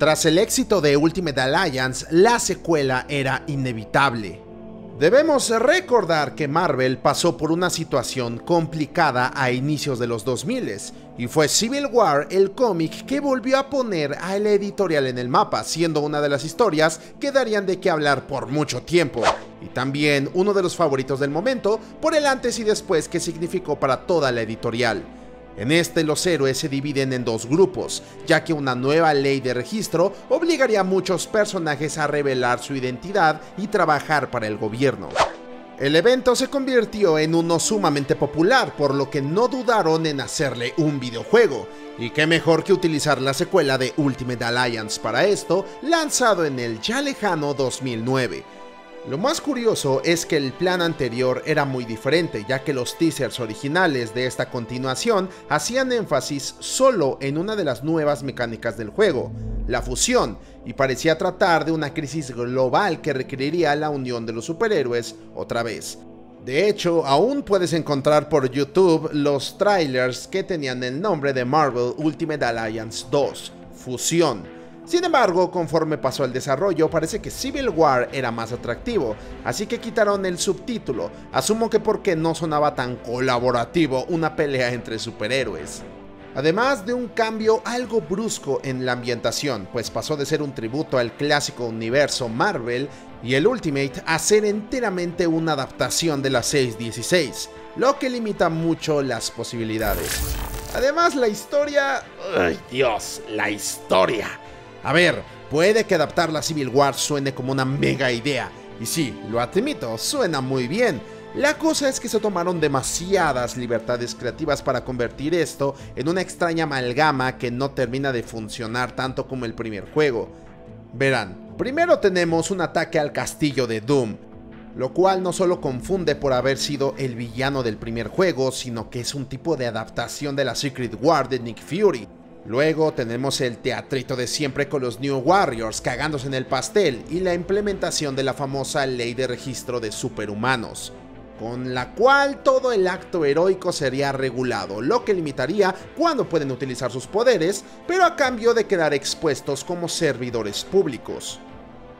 Tras el éxito de Ultimate Alliance, la secuela era inevitable. Debemos recordar que Marvel pasó por una situación complicada a inicios de los 2000 y fue Civil War el cómic que volvió a poner a la editorial en el mapa, siendo una de las historias que darían de qué hablar por mucho tiempo, y también uno de los favoritos del momento por el antes y después que significó para toda la editorial. En este los héroes se dividen en dos grupos, ya que una nueva ley de registro obligaría a muchos personajes a revelar su identidad y trabajar para el gobierno. El evento se convirtió en uno sumamente popular, por lo que no dudaron en hacerle un videojuego, y qué mejor que utilizar la secuela de Ultimate Alliance para esto, lanzado en el ya lejano 2009. Lo más curioso es que el plan anterior era muy diferente, ya que los teasers originales de esta continuación hacían énfasis solo en una de las nuevas mecánicas del juego, la fusión, y parecía tratar de una crisis global que requeriría la unión de los superhéroes otra vez. De hecho, aún puedes encontrar por YouTube los trailers que tenían el nombre de Marvel Ultimate Alliance 2, Fusión, sin embargo, conforme pasó el desarrollo, parece que Civil War era más atractivo, así que quitaron el subtítulo, asumo que porque no sonaba tan colaborativo una pelea entre superhéroes. Además de un cambio algo brusco en la ambientación, pues pasó de ser un tributo al clásico universo Marvel y el Ultimate a ser enteramente una adaptación de la 616, lo que limita mucho las posibilidades. Además, la historia... ¡Ay Dios! La historia a ver, puede que adaptar la Civil War suene como una mega idea, y sí, lo admito, suena muy bien. La cosa es que se tomaron demasiadas libertades creativas para convertir esto en una extraña amalgama que no termina de funcionar tanto como el primer juego. Verán, primero tenemos un ataque al castillo de Doom, lo cual no solo confunde por haber sido el villano del primer juego, sino que es un tipo de adaptación de la Secret War de Nick Fury. Luego tenemos el teatrito de siempre con los New Warriors cagándose en el pastel y la implementación de la famosa ley de registro de superhumanos, con la cual todo el acto heroico sería regulado, lo que limitaría cuándo pueden utilizar sus poderes, pero a cambio de quedar expuestos como servidores públicos.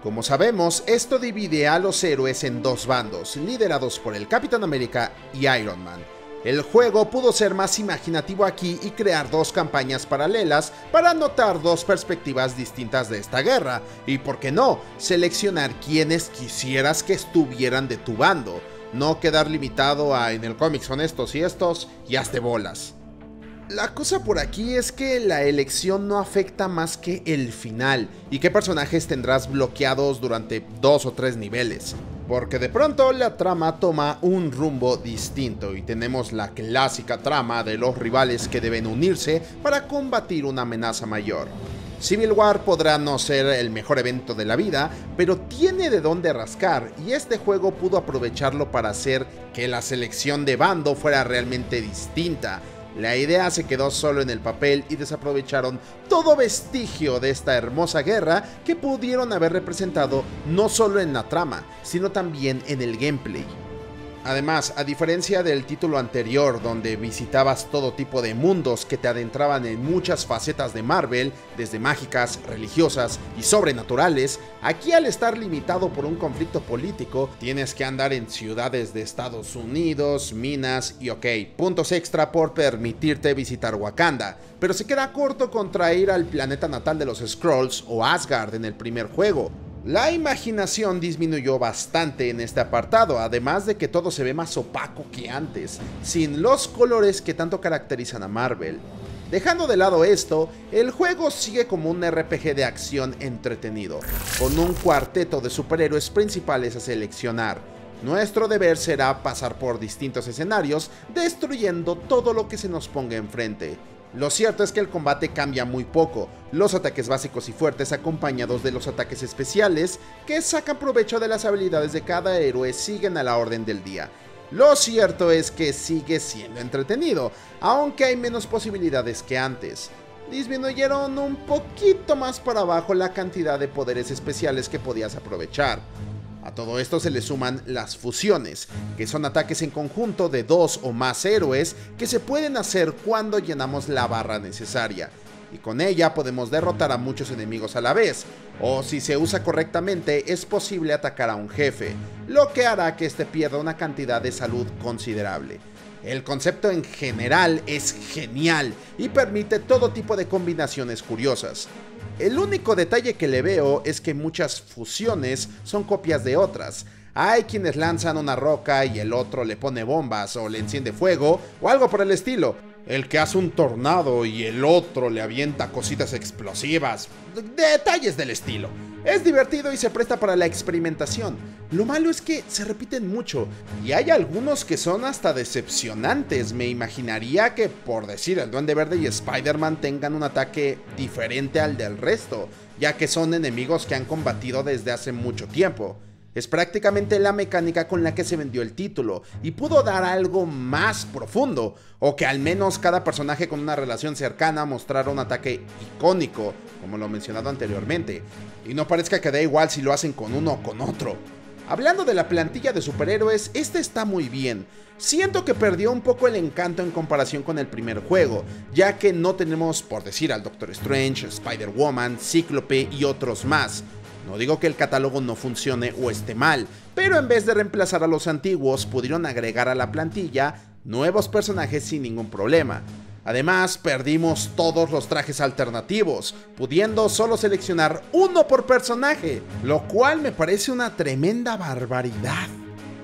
Como sabemos, esto divide a los héroes en dos bandos, liderados por el Capitán América y Iron Man, el juego pudo ser más imaginativo aquí y crear dos campañas paralelas para notar dos perspectivas distintas de esta guerra, y por qué no, seleccionar quienes quisieras que estuvieran de tu bando, no quedar limitado a en el cómic son estos y estos y hazte bolas. La cosa por aquí es que la elección no afecta más que el final y qué personajes tendrás bloqueados durante dos o tres niveles porque de pronto la trama toma un rumbo distinto y tenemos la clásica trama de los rivales que deben unirse para combatir una amenaza mayor. Civil War podrá no ser el mejor evento de la vida, pero tiene de dónde rascar y este juego pudo aprovecharlo para hacer que la selección de bando fuera realmente distinta la idea se quedó solo en el papel y desaprovecharon todo vestigio de esta hermosa guerra que pudieron haber representado no solo en la trama, sino también en el gameplay. Además, a diferencia del título anterior donde visitabas todo tipo de mundos que te adentraban en muchas facetas de Marvel, desde mágicas, religiosas y sobrenaturales, aquí al estar limitado por un conflicto político, tienes que andar en ciudades de Estados Unidos, minas y ok, puntos extra por permitirte visitar Wakanda, pero se queda corto contra ir al planeta natal de los Scrolls o Asgard en el primer juego. La imaginación disminuyó bastante en este apartado, además de que todo se ve más opaco que antes, sin los colores que tanto caracterizan a Marvel. Dejando de lado esto, el juego sigue como un RPG de acción entretenido, con un cuarteto de superhéroes principales a seleccionar. Nuestro deber será pasar por distintos escenarios, destruyendo todo lo que se nos ponga enfrente, lo cierto es que el combate cambia muy poco, los ataques básicos y fuertes acompañados de los ataques especiales que sacan provecho de las habilidades de cada héroe siguen a la orden del día. Lo cierto es que sigue siendo entretenido, aunque hay menos posibilidades que antes. Disminuyeron un poquito más para abajo la cantidad de poderes especiales que podías aprovechar. A todo esto se le suman las fusiones, que son ataques en conjunto de dos o más héroes que se pueden hacer cuando llenamos la barra necesaria. y con ella podemos derrotar a muchos enemigos a la vez, o si se usa correctamente es posible atacar a un jefe, lo que hará que este pierda una cantidad de salud considerable. El concepto en general es genial y permite todo tipo de combinaciones curiosas. El único detalle que le veo es que muchas fusiones son copias de otras, hay quienes lanzan una roca y el otro le pone bombas o le enciende fuego o algo por el estilo. El que hace un tornado y el otro le avienta cositas explosivas. Detalles del estilo. Es divertido y se presta para la experimentación. Lo malo es que se repiten mucho y hay algunos que son hasta decepcionantes. Me imaginaría que, por decir, el Duende Verde y Spider-Man tengan un ataque diferente al del resto, ya que son enemigos que han combatido desde hace mucho tiempo. Es prácticamente la mecánica con la que se vendió el título, y pudo dar algo más profundo, o que al menos cada personaje con una relación cercana mostrara un ataque icónico, como lo mencionado anteriormente, y no parezca que da igual si lo hacen con uno o con otro. Hablando de la plantilla de superhéroes, este está muy bien. Siento que perdió un poco el encanto en comparación con el primer juego, ya que no tenemos, por decir, al Doctor Strange, Spider-Woman, Cíclope y otros más no digo que el catálogo no funcione o esté mal, pero en vez de reemplazar a los antiguos, pudieron agregar a la plantilla nuevos personajes sin ningún problema. Además, perdimos todos los trajes alternativos, pudiendo solo seleccionar uno por personaje, lo cual me parece una tremenda barbaridad.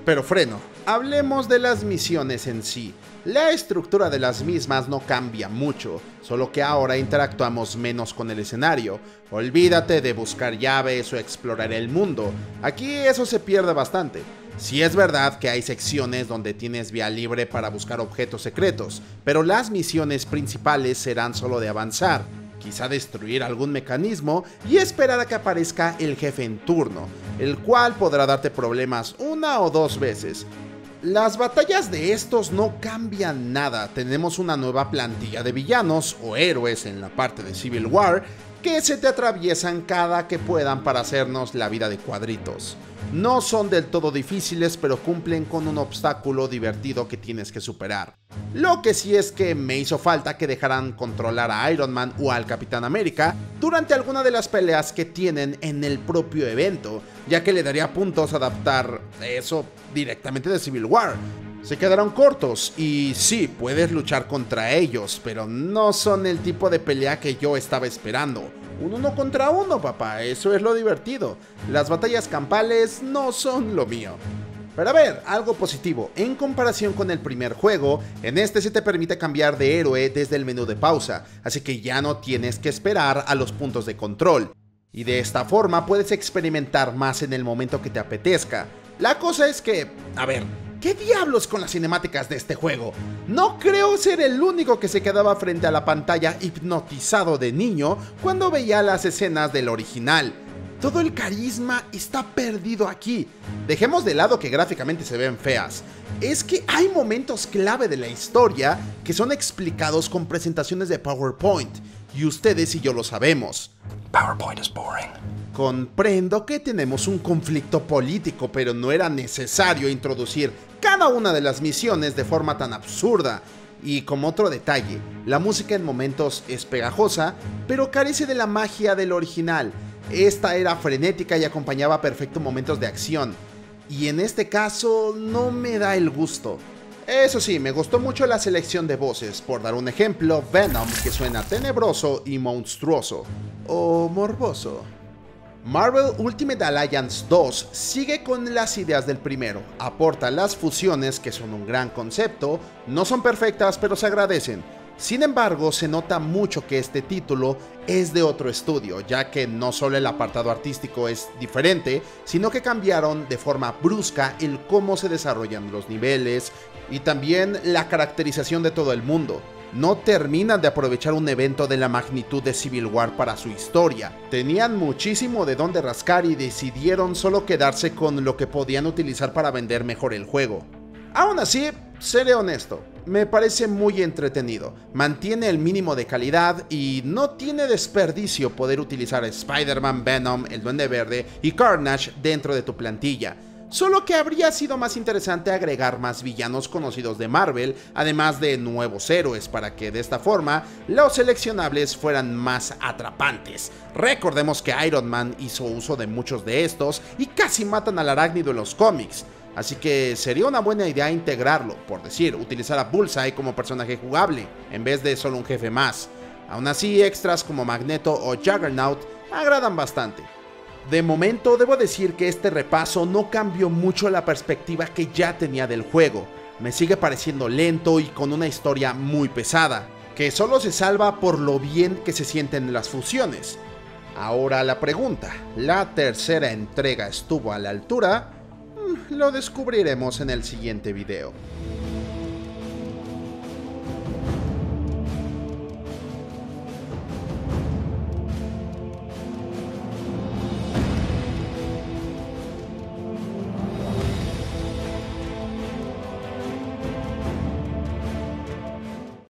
Pero freno, hablemos de las misiones en sí. La estructura de las mismas no cambia mucho, solo que ahora interactuamos menos con el escenario. Olvídate de buscar llaves o explorar el mundo, aquí eso se pierde bastante. Si es verdad que hay secciones donde tienes vía libre para buscar objetos secretos, pero las misiones principales serán solo de avanzar, quizá destruir algún mecanismo y esperar a que aparezca el jefe en turno, el cual podrá darte problemas una o dos veces, las batallas de estos no cambian nada, tenemos una nueva plantilla de villanos o héroes en la parte de Civil War que se te atraviesan cada que puedan para hacernos la vida de cuadritos. No son del todo difíciles, pero cumplen con un obstáculo divertido que tienes que superar. Lo que sí es que me hizo falta que dejaran controlar a Iron Man o al Capitán América durante alguna de las peleas que tienen en el propio evento, ya que le daría puntos adaptar eso directamente de Civil War. Se quedaron cortos y sí, puedes luchar contra ellos, pero no son el tipo de pelea que yo estaba esperando. Un uno contra uno, papá, eso es lo divertido. Las batallas campales no son lo mío. Pero a ver, algo positivo, en comparación con el primer juego, en este se te permite cambiar de héroe desde el menú de pausa, así que ya no tienes que esperar a los puntos de control. Y de esta forma puedes experimentar más en el momento que te apetezca. La cosa es que, a ver, ¿qué diablos con las cinemáticas de este juego? No creo ser el único que se quedaba frente a la pantalla hipnotizado de niño cuando veía las escenas del original. Todo el carisma está perdido aquí. Dejemos de lado que gráficamente se ven feas. Es que hay momentos clave de la historia que son explicados con presentaciones de PowerPoint. Y ustedes y yo lo sabemos. PowerPoint is boring. Comprendo que tenemos un conflicto político, pero no era necesario introducir cada una de las misiones de forma tan absurda. Y como otro detalle, la música en momentos es pegajosa, pero carece de la magia del original. Esta era frenética y acompañaba perfecto momentos de acción. Y en este caso no me da el gusto. Eso sí, me gustó mucho la selección de voces, por dar un ejemplo, Venom que suena tenebroso y monstruoso. O morboso. Marvel Ultimate Alliance 2 sigue con las ideas del primero, aporta las fusiones que son un gran concepto, no son perfectas pero se agradecen. Sin embargo, se nota mucho que este título es de otro estudio, ya que no solo el apartado artístico es diferente, sino que cambiaron de forma brusca el cómo se desarrollan los niveles y también la caracterización de todo el mundo no terminan de aprovechar un evento de la magnitud de Civil War para su historia. Tenían muchísimo de dónde rascar y decidieron solo quedarse con lo que podían utilizar para vender mejor el juego. Aún así, seré honesto, me parece muy entretenido, mantiene el mínimo de calidad y no tiene desperdicio poder utilizar Spider-Man, Venom, el Duende Verde y Carnage dentro de tu plantilla. Solo que habría sido más interesante agregar más villanos conocidos de Marvel, además de nuevos héroes, para que de esta forma los seleccionables fueran más atrapantes. Recordemos que Iron Man hizo uso de muchos de estos y casi matan al arácnido en los cómics, Así que sería una buena idea integrarlo, por decir, utilizar a Bullseye como personaje jugable, en vez de solo un jefe más. Aún así, extras como Magneto o Juggernaut agradan bastante. De momento debo decir que este repaso no cambió mucho la perspectiva que ya tenía del juego. Me sigue pareciendo lento y con una historia muy pesada, que solo se salva por lo bien que se sienten las fusiones. Ahora la pregunta, ¿la tercera entrega estuvo a la altura? Mm, lo descubriremos en el siguiente video.